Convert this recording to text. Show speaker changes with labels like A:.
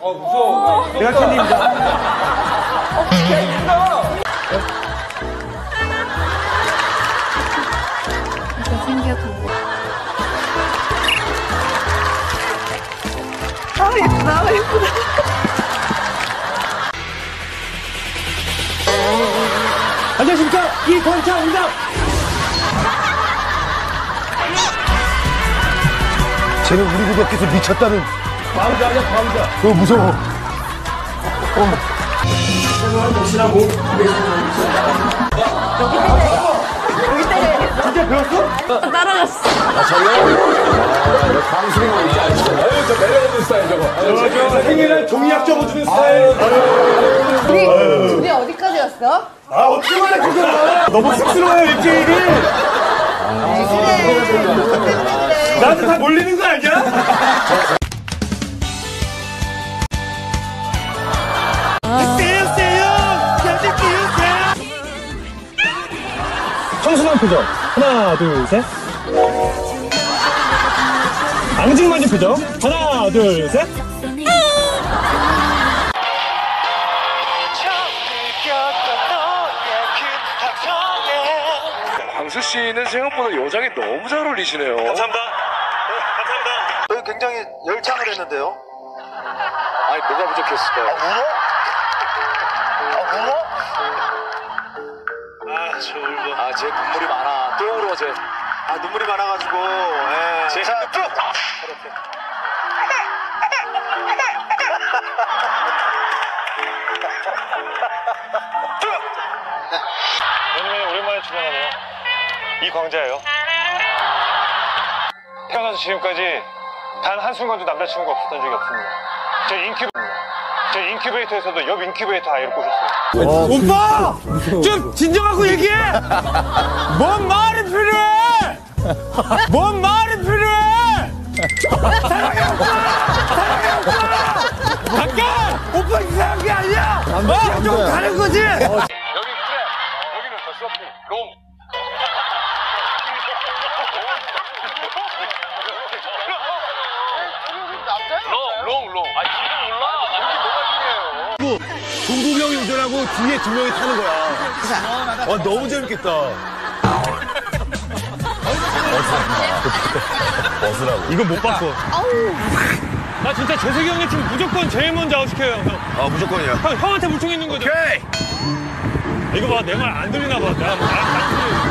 A: 어, 무서워.
B: 내가 캔디입니다.
C: 이렇게 생겨서. 아, 예쁘다, 예쁘다.
B: 안녕하십니까 이광차입니다.
D: 쟤는 우리 고등학교에서 미쳤다는
B: 광자 아니야 광자.
D: 그거 무서워.
B: 진짜 배웠어?
C: 따라갔어.
A: 방송이 있지 않죠? 아유, 저 매력없는 스타일 저거. 아유,
B: 저 생일날 종이약 적어주는 스타일.
E: 우리, 우리 어디까지 왔어?
B: 아 어떻게 말해 그거. 너무 쑥스러워요 이 게임이.
E: 그래.
B: 나한테 다 몰리는 거 아니야? 청순한 표정. 하나, 둘, 셋. 앙증맞은 표정. 하나, 둘, 셋.
F: 광수 씨는 생각보다 여장이 너무 잘 어울리시네요. 감사합니다. 감사합니다.
G: 저희 굉장히 열창을 했는데요.
F: 아니 뭐가 부족했을까요?
G: 아, 많아. 또 울어, 쟤. 아, 눈물이 많아가지고, 예.
F: 제
G: 자,
F: 쭉!
H: 오랜만에 오랜만에 출연하네요. 이광자예요. 태어나서 지금까지 단 한순간도 남자친구가 없었던 적이 없습니다. 제 인큐베 제 인큐베이터에서도 옆 인큐베이터 아이를 꼬셨어요.
B: 오빠! 좀 진정하고 얘기해! 뭔 말이 필요해! 뭔 말이 필요해! 사랑해, 오빠! 사랑해, 오빠! 잠깐! 오빠 이상한 게 아니야! 어? 좀 다른 거지?
H: 여기 그래. 여기는 더 서핑, 롱. 롱, 롱, 롱. 아, 중요해요.
D: 동국이 형이 운전하고 뒤에 두 명이 타는 거야. 와, 너무 재밌겠다.
B: 이거 못 바꿔. 나 진짜 재석이 형이 지금 무조건 제일 먼저 아웃시켜요, 형.
D: 아, 무조건이야.
B: 형, 형한테 물총 있는 거죠? 오케이! 이거 봐, 내 말 안 들리나 봐. 나, 나안 들리는